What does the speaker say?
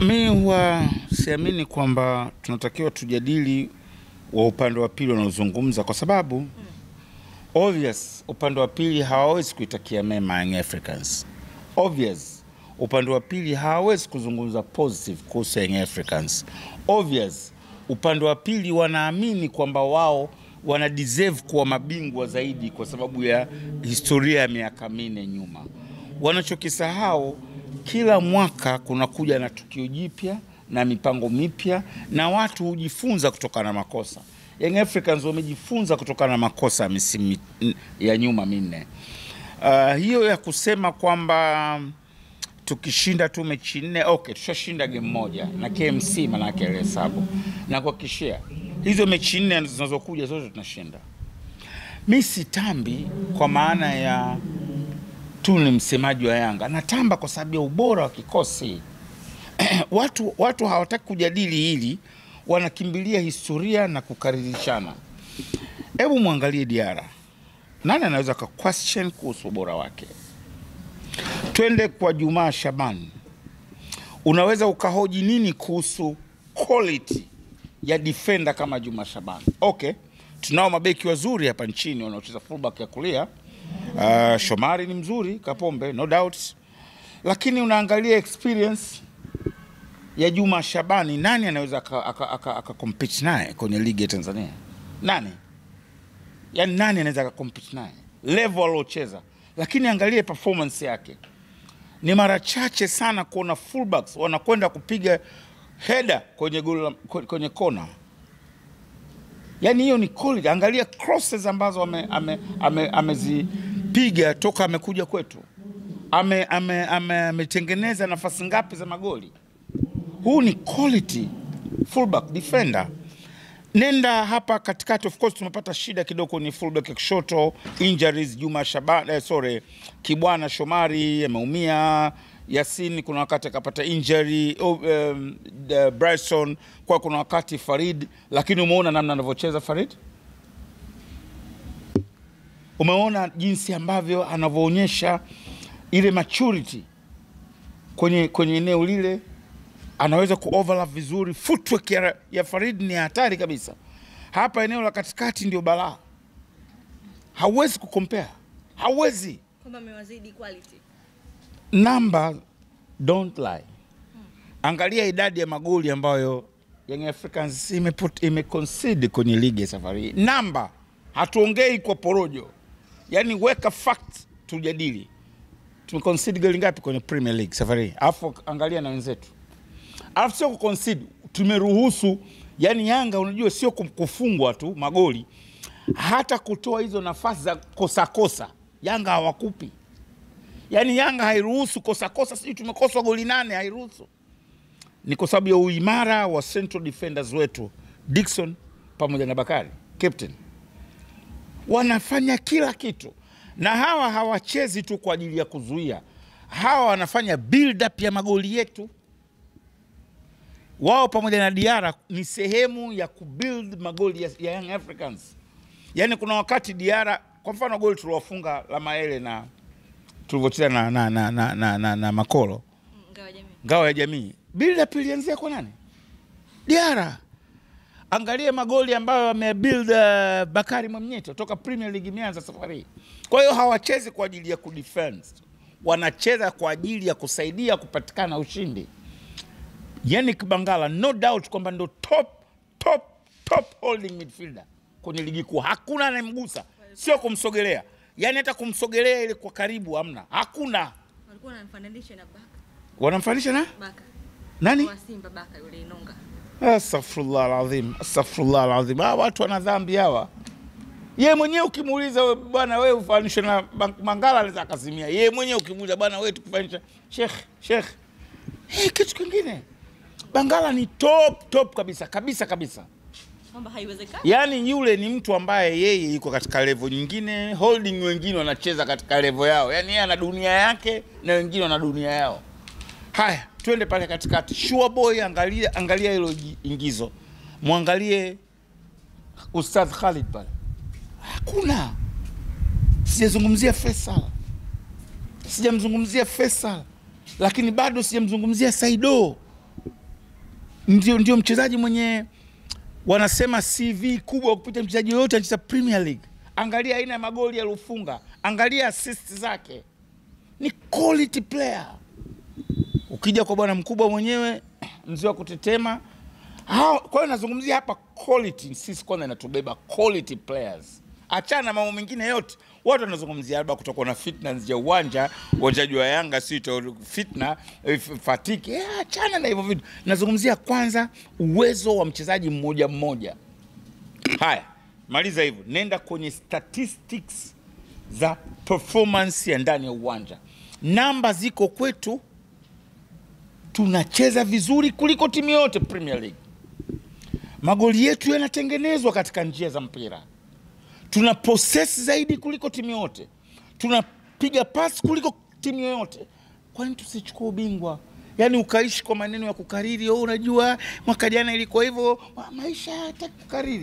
Mi huwa siamini kwamba tunatakiwa tujadili wa upande wa pili wanaozungumza, kwa sababu obvious upande wa pili hawawezi kuitakia mema Young Africans. Obvious upande wa pili hawawezi kuzungumza positive kuhusu Young Africans. Obvious upande wa pili wanaamini kwamba wao wana deserve kuwa mabingwa zaidi kwa sababu ya historia ya miaka minne nyuma. Wanachokisahau, kila mwaka kunakuja na tukio jipya na mipango mipya na watu hujifunza kutokana na makosa. Young Africans wamejifunza kutokana na makosa ya misimu ya nyuma minne. Uh, hiyo ya kusema kwamba tukishinda tu mechi nne, okay, tushashinda game moja na KMC, manake ile hesabu na kuhakikishia hizo mechi nne zinazokuja zote tunashinda. Mi sitambi kwa maana ya tu ni msemaji wa Yanga, natamba kwa sababu ya ubora wa kikosi. watu, watu hawataki kujadili hili, wanakimbilia historia na kukaririshana. Hebu mwangalie Diara, nani anaweza ka question kuhusu ubora wake? Twende kwa Jumaa Shaban, unaweza ukahoji nini kuhusu quality ya defender kama jumaa Shaban? Okay, tunao mabeki wazuri hapa nchini wanaocheza fullback ya kulia. Uh, Shomari ni mzuri, Kapombe no doubt, lakini unaangalia experience ya Juma Shabani, nani anaweza akakompete aka, aka, aka naye kwenye ligi ya Tanzania? Nani? Yaani nani anaweza akakompete naye level aliocheza? Lakini angalie performance yake, ni mara chache sana kuona fullbacks wanakwenda kupiga header kwenye goal, kwenye kona. Yaani hiyo ni quality. Angalia crosses ambazo amezi ame, ame, ame, amezipiga toka amekuja kwetu, ametengeneza ame, ame, ame nafasi ngapi za magoli? huu ni quality fullback defender. Nenda hapa katikati, of course tumepata shida kidogo ni fullback kushoto, injuries. Juma Shaban, eh, sorry, Kibwana Shomari ameumia, Yasin kuna wakati akapata injury, oh, um, Bryson kwa kuna wakati Farid, lakini umeona namna anavyocheza Farid, umeona jinsi ambavyo anavyoonyesha ile maturity kwenye, kwenye eneo lile anaweza ku vizuri. Footwork ya, ya Farid ni hatari kabisa. Hapa eneo la katikati ndio balaa, hauwezi kukompea, hauwezi. kwamba amewazidi quality. Number don't lie. Angalia idadi ya magoli ambayo Young Africans imeput- imeconcede kwenye ligi ya safari hii. Namba, hatuongei kwa porojo, yaani weka fact tujadili. Tumeconcede goli ngapi kwenye Premier League safari hii? Alafu angalia na wenzetu alafu sio kuconcede, tumeruhusu yani Yanga unajua sio kufungwa tu magoli, hata kutoa hizo nafasi za kosa kosa, Yanga hawakupi. Yani Yanga hairuhusu kosa kosa, sijui tumekoswa goli nane, hairuhusu. Ni kwa sababu ya uimara wa central defenders wetu Dickson pamoja na Bakari captain, wanafanya kila kitu, na hawa hawachezi tu kwa ajili ya kuzuia, hawa wanafanya build up ya magoli yetu wao pamoja na Diara ni sehemu ya kubuild magoli ya, ya Young Africans. Yaani kuna wakati Diara, kwa mfano goli tuliwafunga la Maele na tulivyocheza na, na, na, na, na, na, na Makolo jamii. ngao ya jamii, build up ilianzia kwa nani? Diara. Angalia magoli ambayo wamebuild uh, Bakari Mwamnyeto toka Premier League imeanza safari hii. Kwa hiyo hawachezi kwa ajili ya kudefend, wanacheza kwa ajili ya kusaidia kupatikana ushindi. Yannick Bangala no doubt kwamba ndo top top top holding midfielder kwenye ligi kuu, hakuna anayemgusa, sio kumsogelea, yaani hata kumsogelea ile kwa karibu hamna, hakuna. Walikuwa wanamfananisha na Baka. wanamfananisha na Baka. nani? Wa Simba Baka yule Inonga. Astaghfirullah alazim, astaghfirullah alazim. Hawa watu wana dhambi hawa. Yeye mwenyewe ukimuuliza we, bwana wewe ufanishwe na Mangala anaweza akazimia. Yeye mwenyewe ukimuuliza bwana wewe tukufanisha Sheikh, Sheikh. Hey, kitu kingine. Bangala ni top top kabisa kabisa kabisa. Kwamba haiwezekani. Yaani yule ni mtu ambaye yeye yuko katika level nyingine, holding wengine wanacheza katika level yao. Yaani yeye ana dunia yake na wengine wana dunia yao. Haya, twende pale katikati. Sure boy, angalia angalia hilo ingizo. Mwangalie Ustadh Khalid pale. Hakuna. Sijazungumzia Faisal. Sijamzungumzia Faisal. Lakini bado sijamzungumzia Saido. ndio, ndio mchezaji mwenye wanasema CV kubwa kupita mchezaji yoyote anacheza Premier League. Angalia aina ya magoli aliyofunga, angalia assist zake, ni quality player. Ukija kwa bwana mkubwa mwenyewe mzee wa kutetema kwa hiyo nazungumzia hapa quality. Sisi kwanza inatubeba quality players, achana na mambo mengine yote. Watu wanazungumzia labda kutokuwa na fitna nje ya uwanja, wachezaji wa Yanga si fitna eh, fatiki, Yeah, achana na hivyo vitu. Nazungumzia kwanza uwezo wa mchezaji mmoja mmoja. Haya, maliza hivyo, nenda kwenye statistics za performance ya ndani ya uwanja. Namba ziko kwetu, tunacheza vizuri kuliko timu yote Premier League. Magoli yetu yanatengenezwa katika njia za mpira, tuna possess zaidi kuliko timu yote, tunapiga pasi kuliko timu yoyote. nini tusichukua ubingwa? Yaani ukaishi kwa maneno ya kukariri, oh, unajua mwaka jana ilikuwa hivyo. Maisha hayataki kukariri.